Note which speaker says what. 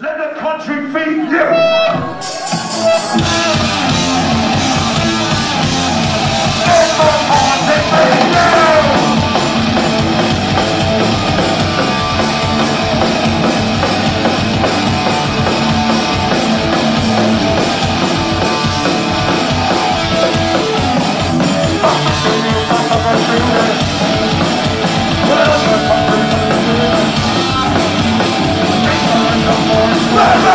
Speaker 1: Let the country feed you. Yeah.